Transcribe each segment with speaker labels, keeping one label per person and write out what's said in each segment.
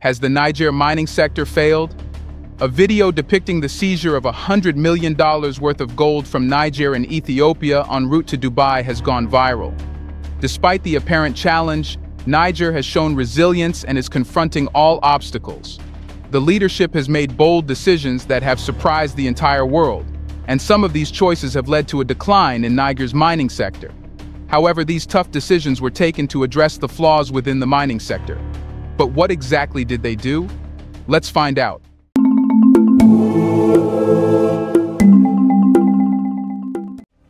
Speaker 1: Has the Niger mining sector failed? A video depicting the seizure of $100 million worth of gold from Niger and Ethiopia en route to Dubai has gone viral. Despite the apparent challenge, Niger has shown resilience and is confronting all obstacles. The leadership has made bold decisions that have surprised the entire world, and some of these choices have led to a decline in Niger's mining sector. However, these tough decisions were taken to address the flaws within the mining sector. But what exactly did they do? Let's find out.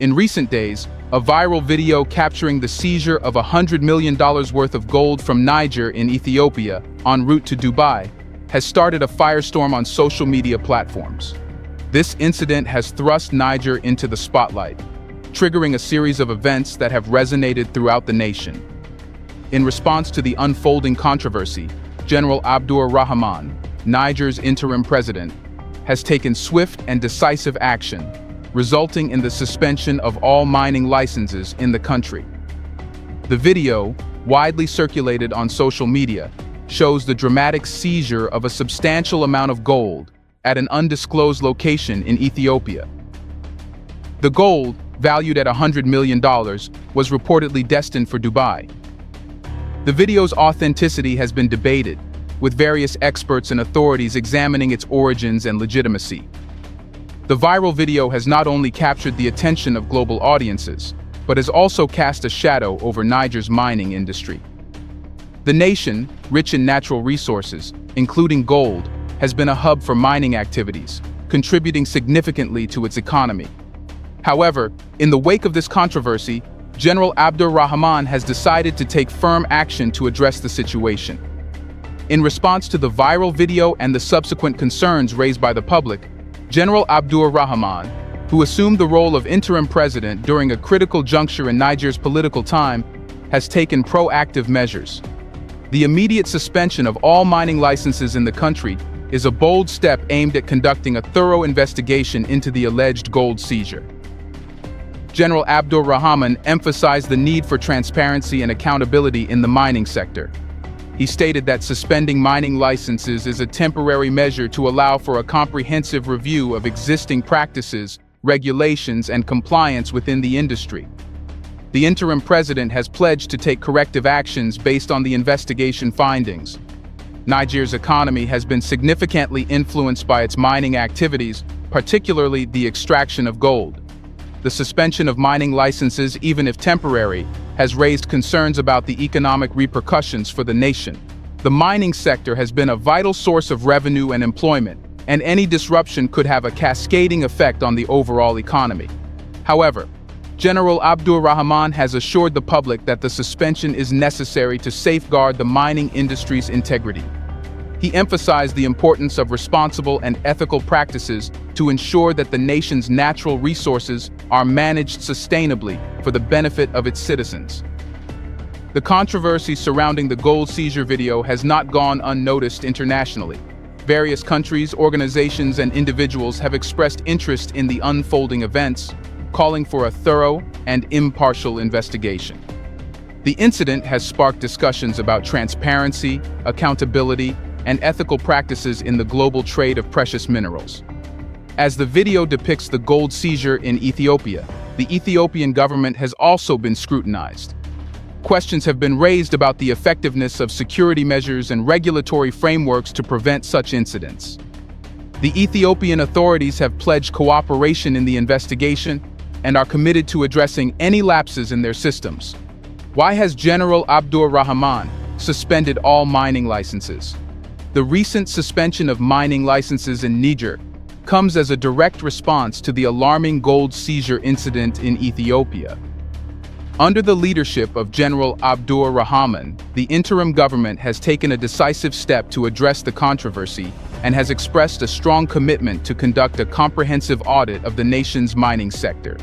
Speaker 1: In recent days, a viral video capturing the seizure of $100 million worth of gold from Niger in Ethiopia en route to Dubai has started a firestorm on social media platforms. This incident has thrust Niger into the spotlight, triggering a series of events that have resonated throughout the nation. In response to the unfolding controversy, General Abdur Rahman, Niger's interim president, has taken swift and decisive action resulting in the suspension of all mining licenses in the country. The video, widely circulated on social media, shows the dramatic seizure of a substantial amount of gold at an undisclosed location in Ethiopia. The gold, valued at $100 million, was reportedly destined for Dubai. The video's authenticity has been debated, with various experts and authorities examining its origins and legitimacy. The viral video has not only captured the attention of global audiences, but has also cast a shadow over Niger's mining industry. The nation, rich in natural resources, including gold, has been a hub for mining activities, contributing significantly to its economy. However, in the wake of this controversy, General Abdur Rahman has decided to take firm action to address the situation. In response to the viral video and the subsequent concerns raised by the public, General Abdur Rahman, who assumed the role of interim president during a critical juncture in Niger's political time, has taken proactive measures. The immediate suspension of all mining licenses in the country is a bold step aimed at conducting a thorough investigation into the alleged gold seizure. General Abdur Rahman emphasized the need for transparency and accountability in the mining sector. He stated that suspending mining licenses is a temporary measure to allow for a comprehensive review of existing practices, regulations, and compliance within the industry. The interim president has pledged to take corrective actions based on the investigation findings. Niger's economy has been significantly influenced by its mining activities, particularly the extraction of gold. The suspension of mining licenses, even if temporary, has raised concerns about the economic repercussions for the nation. The mining sector has been a vital source of revenue and employment, and any disruption could have a cascading effect on the overall economy. However, General Abdur Rahman has assured the public that the suspension is necessary to safeguard the mining industry's integrity. He emphasized the importance of responsible and ethical practices to ensure that the nation's natural resources are managed sustainably for the benefit of its citizens. The controversy surrounding the gold seizure video has not gone unnoticed internationally. Various countries, organizations, and individuals have expressed interest in the unfolding events, calling for a thorough and impartial investigation. The incident has sparked discussions about transparency, accountability, and ethical practices in the global trade of precious minerals. As the video depicts the gold seizure in Ethiopia, the Ethiopian government has also been scrutinized. Questions have been raised about the effectiveness of security measures and regulatory frameworks to prevent such incidents. The Ethiopian authorities have pledged cooperation in the investigation and are committed to addressing any lapses in their systems. Why has General Abdur Rahman suspended all mining licenses? The recent suspension of mining licenses in Niger comes as a direct response to the alarming gold seizure incident in Ethiopia. Under the leadership of General Abdur Rahman, the interim government has taken a decisive step to address the controversy and has expressed a strong commitment to conduct a comprehensive audit of the nation's mining sector.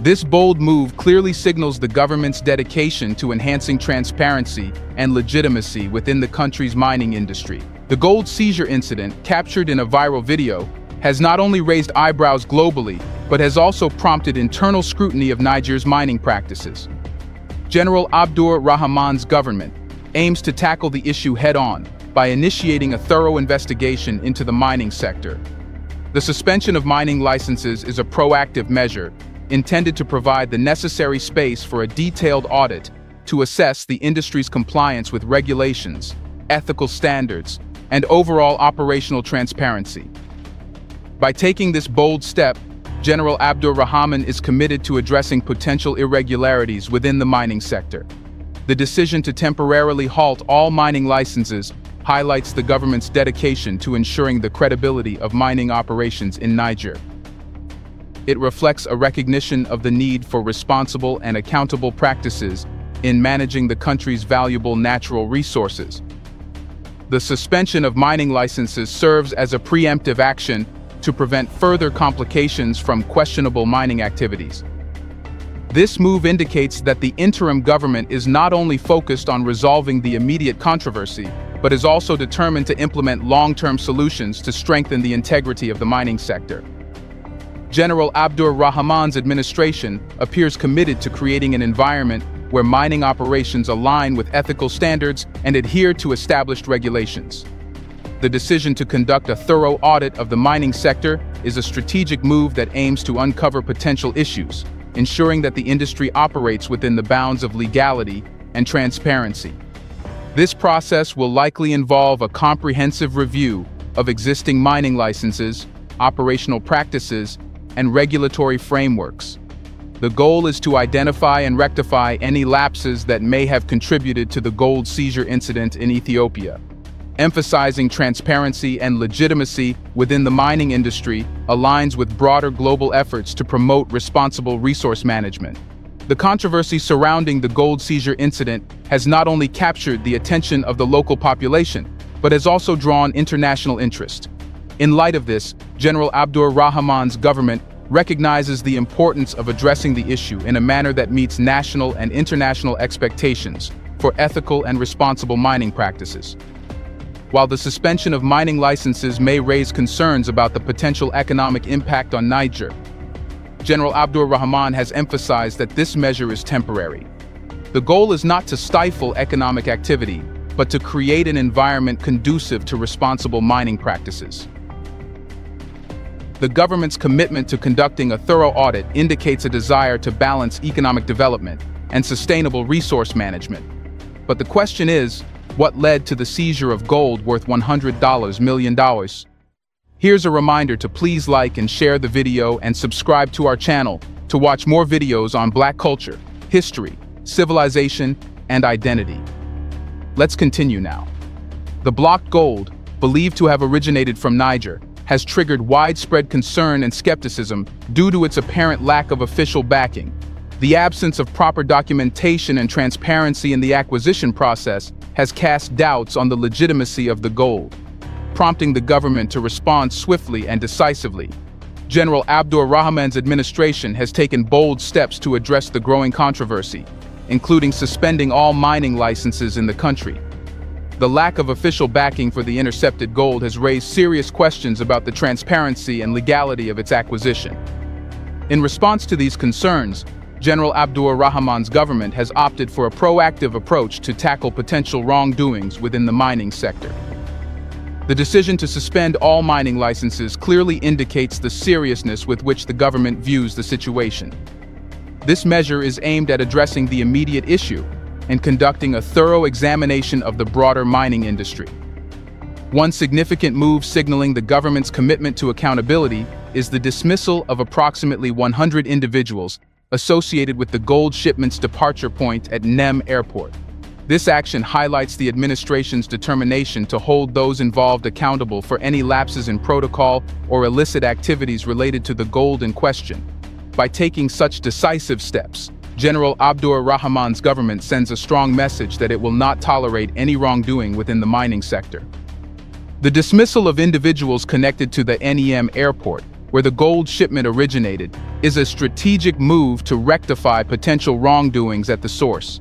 Speaker 1: This bold move clearly signals the government's dedication to enhancing transparency and legitimacy within the country's mining industry. The gold seizure incident, captured in a viral video, has not only raised eyebrows globally, but has also prompted internal scrutiny of Niger's mining practices. General Abdur Rahman's government aims to tackle the issue head-on, by initiating a thorough investigation into the mining sector. The suspension of mining licenses is a proactive measure intended to provide the necessary space for a detailed audit to assess the industry's compliance with regulations, ethical standards, and overall operational transparency. By taking this bold step, General Abdur Rahman is committed to addressing potential irregularities within the mining sector. The decision to temporarily halt all mining licenses highlights the government's dedication to ensuring the credibility of mining operations in Niger. It reflects a recognition of the need for responsible and accountable practices in managing the country's valuable natural resources. The suspension of mining licenses serves as a preemptive action to prevent further complications from questionable mining activities. This move indicates that the interim government is not only focused on resolving the immediate controversy, but is also determined to implement long-term solutions to strengthen the integrity of the mining sector. General Abdur Rahman's administration appears committed to creating an environment where mining operations align with ethical standards and adhere to established regulations. The decision to conduct a thorough audit of the mining sector is a strategic move that aims to uncover potential issues, ensuring that the industry operates within the bounds of legality and transparency. This process will likely involve a comprehensive review of existing mining licenses, operational practices, and regulatory frameworks. The goal is to identify and rectify any lapses that may have contributed to the gold seizure incident in Ethiopia. Emphasizing transparency and legitimacy within the mining industry aligns with broader global efforts to promote responsible resource management. The controversy surrounding the gold seizure incident has not only captured the attention of the local population, but has also drawn international interest. In light of this, General Abdur Rahman's government recognizes the importance of addressing the issue in a manner that meets national and international expectations for ethical and responsible mining practices. While the suspension of mining licenses may raise concerns about the potential economic impact on Niger, General Abdur Rahman has emphasized that this measure is temporary. The goal is not to stifle economic activity, but to create an environment conducive to responsible mining practices. The government's commitment to conducting a thorough audit indicates a desire to balance economic development and sustainable resource management. But the question is, what led to the seizure of gold worth $100 million? Here's a reminder to please like and share the video and subscribe to our channel to watch more videos on black culture, history, civilization, and identity. Let's continue now. The blocked gold, believed to have originated from Niger, has triggered widespread concern and skepticism due to its apparent lack of official backing. The absence of proper documentation and transparency in the acquisition process has cast doubts on the legitimacy of the gold, prompting the government to respond swiftly and decisively. General Abdur Rahman's administration has taken bold steps to address the growing controversy, including suspending all mining licenses in the country, the lack of official backing for the intercepted gold has raised serious questions about the transparency and legality of its acquisition. In response to these concerns, General Abdur Rahman's government has opted for a proactive approach to tackle potential wrongdoings within the mining sector. The decision to suspend all mining licenses clearly indicates the seriousness with which the government views the situation. This measure is aimed at addressing the immediate issue, and conducting a thorough examination of the broader mining industry. One significant move signaling the government's commitment to accountability is the dismissal of approximately 100 individuals associated with the gold shipment's departure point at Nem Airport. This action highlights the administration's determination to hold those involved accountable for any lapses in protocol or illicit activities related to the gold in question. By taking such decisive steps, General Abdur Rahman's government sends a strong message that it will not tolerate any wrongdoing within the mining sector. The dismissal of individuals connected to the NEM airport, where the gold shipment originated, is a strategic move to rectify potential wrongdoings at the source.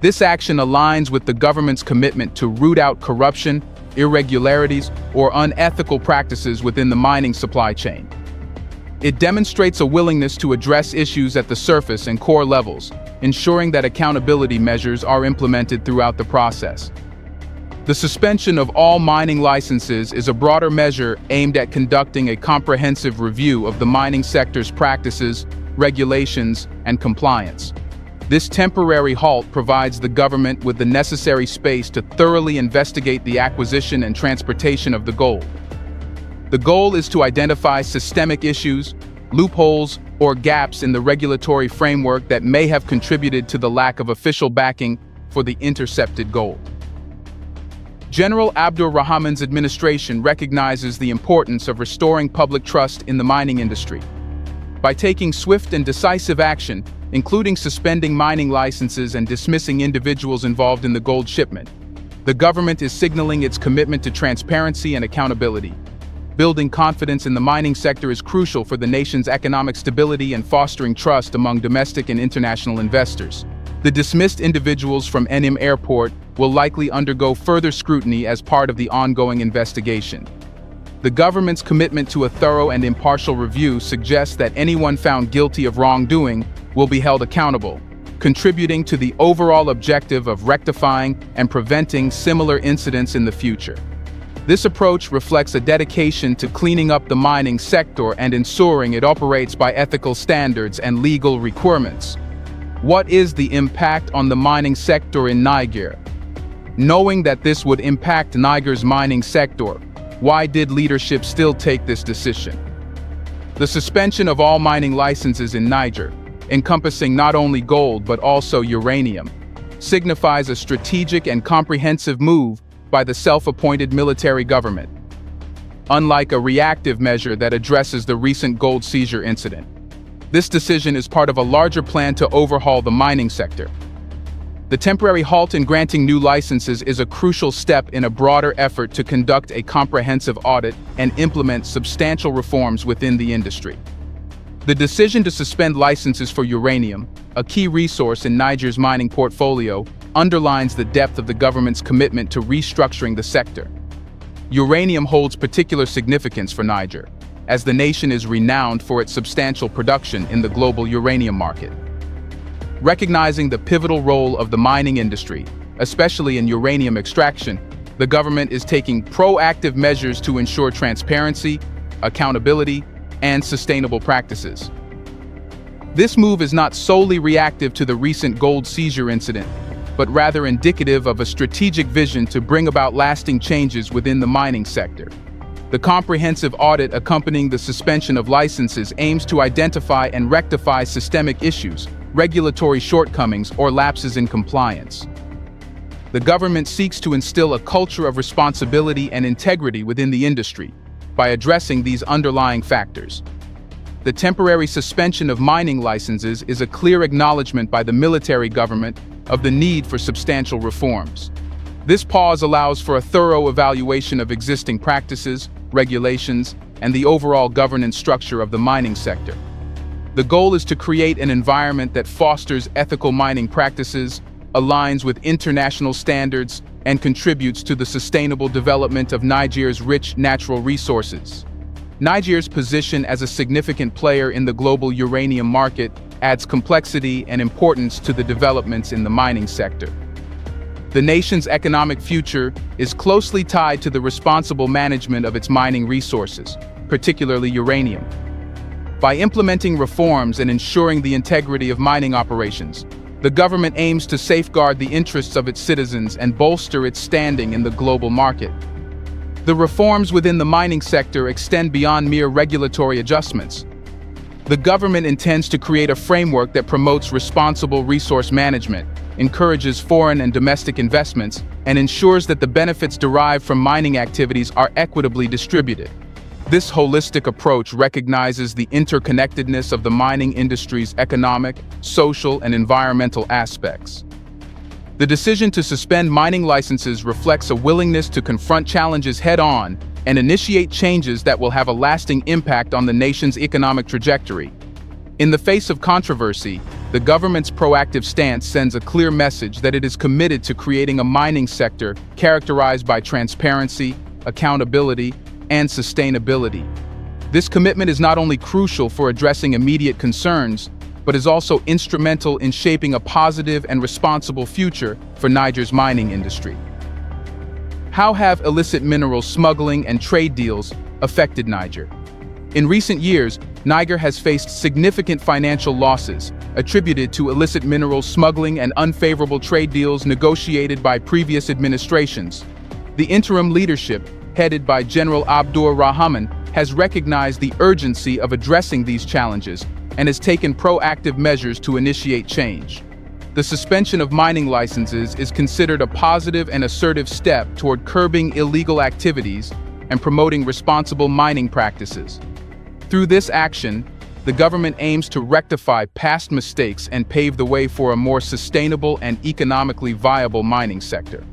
Speaker 1: This action aligns with the government's commitment to root out corruption, irregularities, or unethical practices within the mining supply chain. It demonstrates a willingness to address issues at the surface and core levels, ensuring that accountability measures are implemented throughout the process. The suspension of all mining licenses is a broader measure aimed at conducting a comprehensive review of the mining sector's practices, regulations, and compliance. This temporary halt provides the government with the necessary space to thoroughly investigate the acquisition and transportation of the gold. The goal is to identify systemic issues, loopholes, or gaps in the regulatory framework that may have contributed to the lack of official backing for the intercepted gold. General Abdur Rahman's administration recognizes the importance of restoring public trust in the mining industry. By taking swift and decisive action, including suspending mining licenses and dismissing individuals involved in the gold shipment, the government is signaling its commitment to transparency and accountability. Building confidence in the mining sector is crucial for the nation's economic stability and fostering trust among domestic and international investors. The dismissed individuals from Enim Airport will likely undergo further scrutiny as part of the ongoing investigation. The government's commitment to a thorough and impartial review suggests that anyone found guilty of wrongdoing will be held accountable, contributing to the overall objective of rectifying and preventing similar incidents in the future. This approach reflects a dedication to cleaning up the mining sector and ensuring it operates by ethical standards and legal requirements. What is the impact on the mining sector in Niger? Knowing that this would impact Niger's mining sector, why did leadership still take this decision? The suspension of all mining licenses in Niger, encompassing not only gold but also uranium, signifies a strategic and comprehensive move by the self-appointed military government. Unlike a reactive measure that addresses the recent gold seizure incident, this decision is part of a larger plan to overhaul the mining sector. The temporary halt in granting new licenses is a crucial step in a broader effort to conduct a comprehensive audit and implement substantial reforms within the industry. The decision to suspend licenses for uranium, a key resource in Niger's mining portfolio, underlines the depth of the government's commitment to restructuring the sector. Uranium holds particular significance for Niger, as the nation is renowned for its substantial production in the global uranium market. Recognizing the pivotal role of the mining industry, especially in uranium extraction, the government is taking proactive measures to ensure transparency, accountability, and sustainable practices. This move is not solely reactive to the recent gold seizure incident, but rather indicative of a strategic vision to bring about lasting changes within the mining sector. The comprehensive audit accompanying the suspension of licenses aims to identify and rectify systemic issues, regulatory shortcomings, or lapses in compliance. The government seeks to instill a culture of responsibility and integrity within the industry by addressing these underlying factors. The temporary suspension of mining licenses is a clear acknowledgement by the military government of the need for substantial reforms. This pause allows for a thorough evaluation of existing practices, regulations, and the overall governance structure of the mining sector. The goal is to create an environment that fosters ethical mining practices, aligns with international standards, and contributes to the sustainable development of Niger's rich natural resources. Niger's position as a significant player in the global uranium market adds complexity and importance to the developments in the mining sector. The nation's economic future is closely tied to the responsible management of its mining resources, particularly uranium. By implementing reforms and ensuring the integrity of mining operations, the government aims to safeguard the interests of its citizens and bolster its standing in the global market. The reforms within the mining sector extend beyond mere regulatory adjustments. The government intends to create a framework that promotes responsible resource management, encourages foreign and domestic investments, and ensures that the benefits derived from mining activities are equitably distributed. This holistic approach recognizes the interconnectedness of the mining industry's economic, social, and environmental aspects. The decision to suspend mining licenses reflects a willingness to confront challenges head-on and initiate changes that will have a lasting impact on the nation's economic trajectory. In the face of controversy, the government's proactive stance sends a clear message that it is committed to creating a mining sector characterized by transparency, accountability, and sustainability. This commitment is not only crucial for addressing immediate concerns, but is also instrumental in shaping a positive and responsible future for Niger's mining industry. How have illicit mineral smuggling and trade deals affected Niger? In recent years, Niger has faced significant financial losses attributed to illicit mineral smuggling and unfavorable trade deals negotiated by previous administrations. The interim leadership, headed by General Abdur Rahman, has recognized the urgency of addressing these challenges and has taken proactive measures to initiate change. The suspension of mining licenses is considered a positive and assertive step toward curbing illegal activities and promoting responsible mining practices. Through this action, the government aims to rectify past mistakes and pave the way for a more sustainable and economically viable mining sector.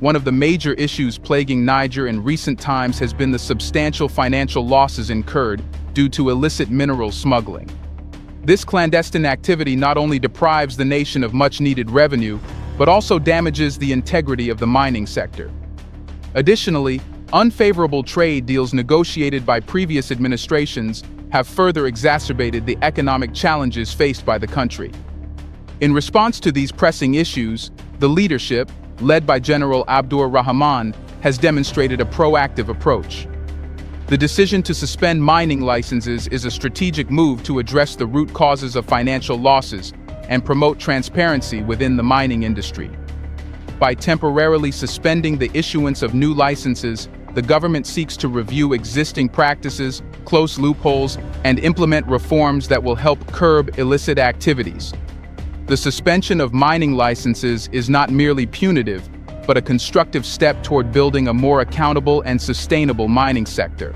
Speaker 1: One of the major issues plaguing Niger in recent times has been the substantial financial losses incurred due to illicit mineral smuggling. This clandestine activity not only deprives the nation of much-needed revenue, but also damages the integrity of the mining sector. Additionally, unfavorable trade deals negotiated by previous administrations have further exacerbated the economic challenges faced by the country. In response to these pressing issues, the leadership, led by General Abdur Rahman, has demonstrated a proactive approach. The decision to suspend mining licenses is a strategic move to address the root causes of financial losses and promote transparency within the mining industry. By temporarily suspending the issuance of new licenses, the government seeks to review existing practices, close loopholes, and implement reforms that will help curb illicit activities. The suspension of mining licenses is not merely punitive, but a constructive step toward building a more accountable and sustainable mining sector.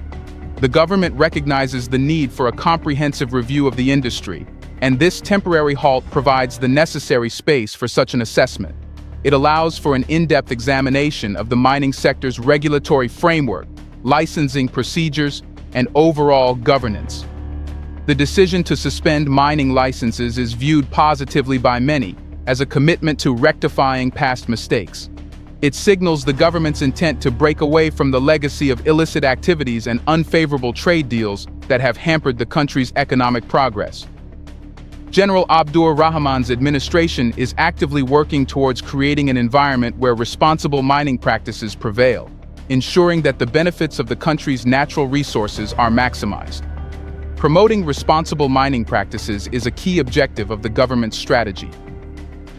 Speaker 1: The government recognizes the need for a comprehensive review of the industry, and this temporary halt provides the necessary space for such an assessment. It allows for an in-depth examination of the mining sector's regulatory framework, licensing procedures, and overall governance. The decision to suspend mining licenses is viewed positively by many as a commitment to rectifying past mistakes. It signals the government's intent to break away from the legacy of illicit activities and unfavorable trade deals that have hampered the country's economic progress. General Abdur Rahman's administration is actively working towards creating an environment where responsible mining practices prevail, ensuring that the benefits of the country's natural resources are maximized. Promoting responsible mining practices is a key objective of the government's strategy.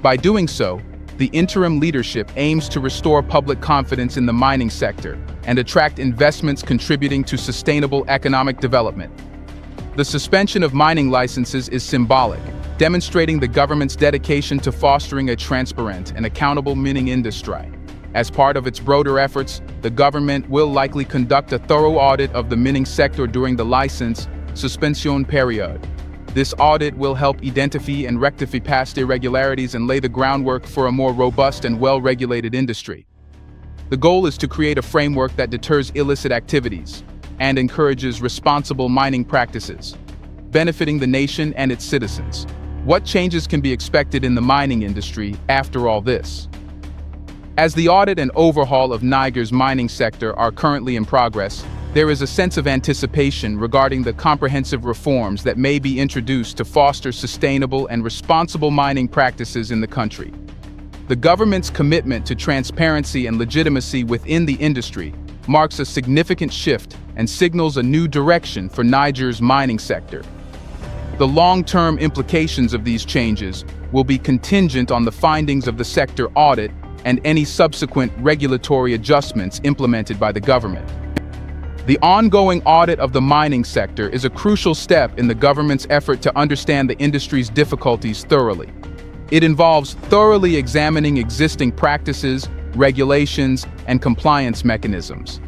Speaker 1: By doing so, the interim leadership aims to restore public confidence in the mining sector and attract investments contributing to sustainable economic development. The suspension of mining licenses is symbolic, demonstrating the government's dedication to fostering a transparent and accountable mining industry. As part of its broader efforts, the government will likely conduct a thorough audit of the mining sector during the license suspension period, this audit will help identify and rectify past irregularities and lay the groundwork for a more robust and well-regulated industry. The goal is to create a framework that deters illicit activities and encourages responsible mining practices, benefiting the nation and its citizens. What changes can be expected in the mining industry after all this? As the audit and overhaul of Niger's mining sector are currently in progress, there is a sense of anticipation regarding the comprehensive reforms that may be introduced to foster sustainable and responsible mining practices in the country. The government's commitment to transparency and legitimacy within the industry marks a significant shift and signals a new direction for Niger's mining sector. The long-term implications of these changes will be contingent on the findings of the sector audit and any subsequent regulatory adjustments implemented by the government. The ongoing audit of the mining sector is a crucial step in the government's effort to understand the industry's difficulties thoroughly. It involves thoroughly examining existing practices, regulations, and compliance mechanisms.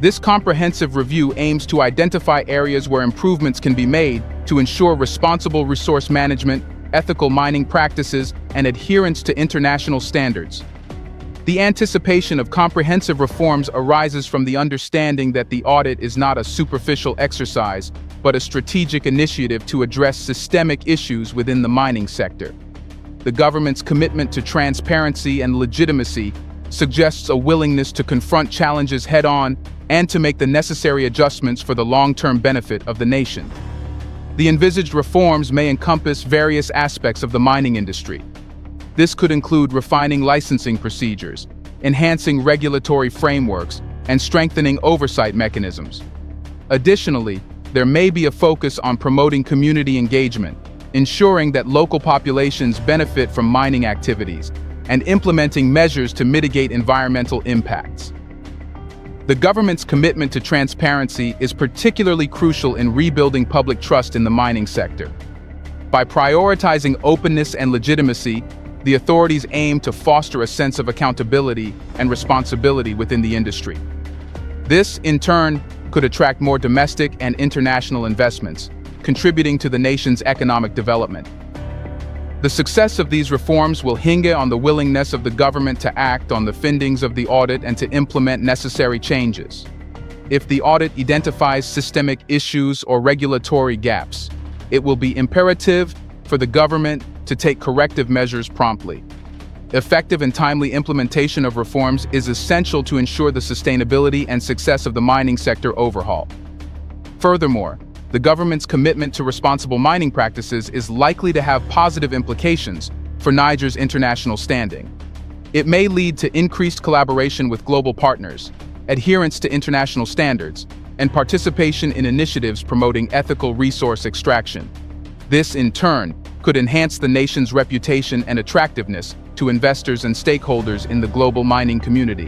Speaker 1: This comprehensive review aims to identify areas where improvements can be made to ensure responsible resource management, ethical mining practices, and adherence to international standards. The anticipation of comprehensive reforms arises from the understanding that the audit is not a superficial exercise, but a strategic initiative to address systemic issues within the mining sector. The government's commitment to transparency and legitimacy suggests a willingness to confront challenges head-on and to make the necessary adjustments for the long-term benefit of the nation. The envisaged reforms may encompass various aspects of the mining industry, this could include refining licensing procedures, enhancing regulatory frameworks, and strengthening oversight mechanisms. Additionally, there may be a focus on promoting community engagement, ensuring that local populations benefit from mining activities, and implementing measures to mitigate environmental impacts. The government's commitment to transparency is particularly crucial in rebuilding public trust in the mining sector. By prioritizing openness and legitimacy, the authorities aim to foster a sense of accountability and responsibility within the industry. This, in turn, could attract more domestic and international investments, contributing to the nation's economic development. The success of these reforms will hinge on the willingness of the government to act on the findings of the audit and to implement necessary changes. If the audit identifies systemic issues or regulatory gaps, it will be imperative for the government to take corrective measures promptly. Effective and timely implementation of reforms is essential to ensure the sustainability and success of the mining sector overhaul. Furthermore, the government's commitment to responsible mining practices is likely to have positive implications for Niger's international standing. It may lead to increased collaboration with global partners, adherence to international standards, and participation in initiatives promoting ethical resource extraction. This, in turn, could enhance the nation's reputation and attractiveness to investors and stakeholders in the global mining community.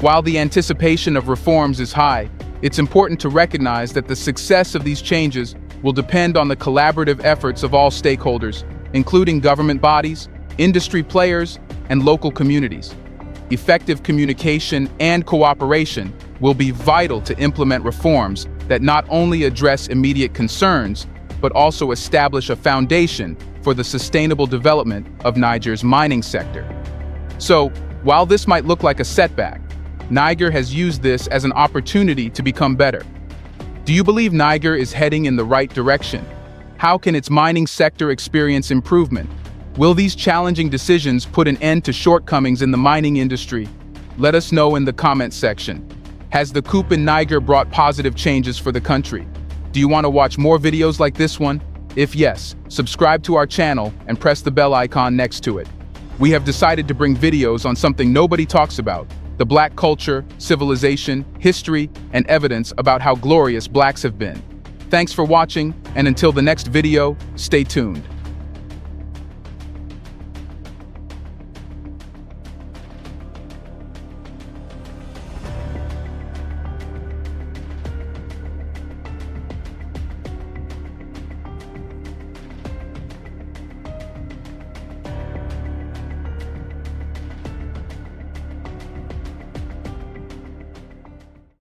Speaker 1: While the anticipation of reforms is high, it's important to recognize that the success of these changes will depend on the collaborative efforts of all stakeholders, including government bodies, industry players, and local communities. Effective communication and cooperation will be vital to implement reforms that not only address immediate concerns, but also establish a foundation for the sustainable development of Niger's mining sector. So, while this might look like a setback, Niger has used this as an opportunity to become better. Do you believe Niger is heading in the right direction? How can its mining sector experience improvement? Will these challenging decisions put an end to shortcomings in the mining industry? Let us know in the comments section. Has the coup in Niger brought positive changes for the country? Do you want to watch more videos like this one? If yes, subscribe to our channel and press the bell icon next to it. We have decided to bring videos on something nobody talks about, the black culture, civilization, history, and evidence about how glorious blacks have been. Thanks for watching, and until the next video, stay tuned.